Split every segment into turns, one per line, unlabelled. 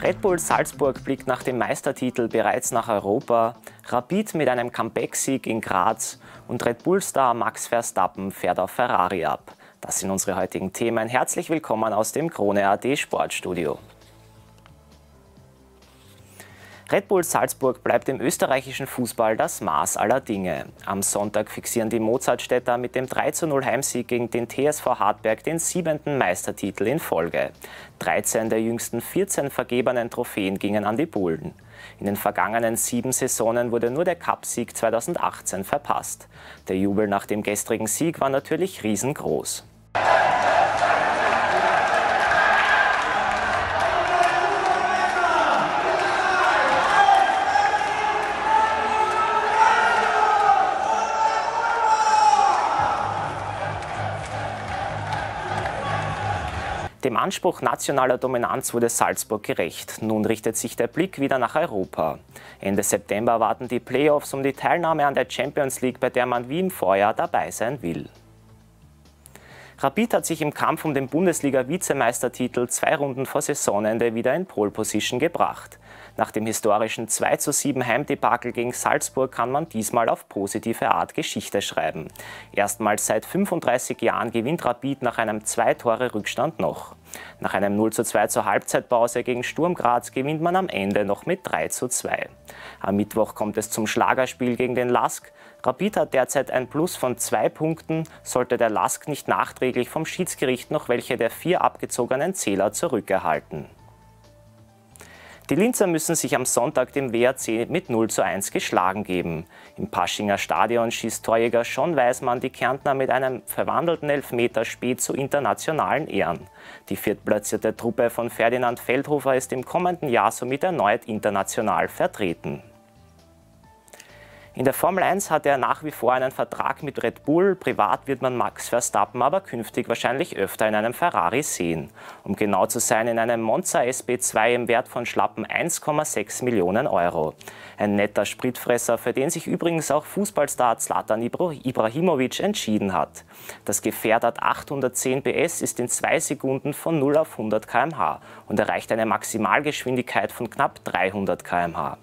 Red Bull Salzburg blickt nach dem Meistertitel bereits nach Europa, Rapid mit einem Comeback-Sieg in Graz und Red Bull-Star Max Verstappen fährt auf Ferrari ab. Das sind unsere heutigen Themen. Herzlich willkommen aus dem Krone AD Sportstudio. Red Bull Salzburg bleibt im österreichischen Fußball das Maß aller Dinge. Am Sonntag fixieren die Mozartstädter mit dem 3:0 Heimsieg gegen den TSV Hartberg den siebenten Meistertitel in Folge. 13 der jüngsten 14 vergebenen Trophäen gingen an die Bullen. In den vergangenen sieben Saisonen wurde nur der Cupsieg 2018 verpasst. Der Jubel nach dem gestrigen Sieg war natürlich riesengroß. Dem Anspruch nationaler Dominanz wurde Salzburg gerecht. Nun richtet sich der Blick wieder nach Europa. Ende September warten die Playoffs um die Teilnahme an der Champions League, bei der man wie im Vorjahr dabei sein will. Rapid hat sich im Kampf um den Bundesliga-Vizemeistertitel zwei Runden vor Saisonende wieder in Pole Position gebracht. Nach dem historischen 2 zu 7 Heimdebakel gegen Salzburg kann man diesmal auf positive Art Geschichte schreiben. Erstmals seit 35 Jahren gewinnt Rapid nach einem Zwei-Tore-Rückstand noch. Nach einem 0 zu 2 zur Halbzeitpause gegen Sturm Graz gewinnt man am Ende noch mit 3 zu 2. Am Mittwoch kommt es zum Schlagerspiel gegen den Lask. Rapid hat derzeit ein Plus von zwei Punkten, sollte der Lask nicht nachträglich vom Schiedsgericht noch welche der vier abgezogenen Zähler zurückerhalten. Die Linzer müssen sich am Sonntag dem WRC mit 0 zu 1 geschlagen geben. Im Paschinger Stadion schießt Torjäger Schon Weismann die Kärntner mit einem verwandelten Elfmeter spät zu internationalen Ehren. Die viertplatzierte Truppe von Ferdinand Feldhofer ist im kommenden Jahr somit erneut international vertreten. In der Formel 1 hat er nach wie vor einen Vertrag mit Red Bull. Privat wird man Max Verstappen aber künftig wahrscheinlich öfter in einem Ferrari sehen. Um genau zu sein, in einem Monza SB2 im Wert von schlappen 1,6 Millionen Euro. Ein netter Spritfresser, für den sich übrigens auch Fußballstar Zlatan Ibrahimovic entschieden hat. Das Gefährt hat 810 PS, ist in zwei Sekunden von 0 auf 100 km/h und erreicht eine Maximalgeschwindigkeit von knapp 300 km/h.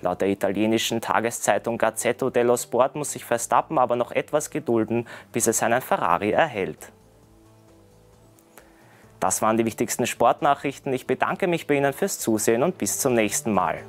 Laut der italienischen Tageszeitung Gazzetto dello Sport muss sich Verstappen aber noch etwas gedulden, bis er seinen Ferrari erhält. Das waren die wichtigsten Sportnachrichten. Ich bedanke mich bei Ihnen fürs Zusehen und bis zum nächsten Mal.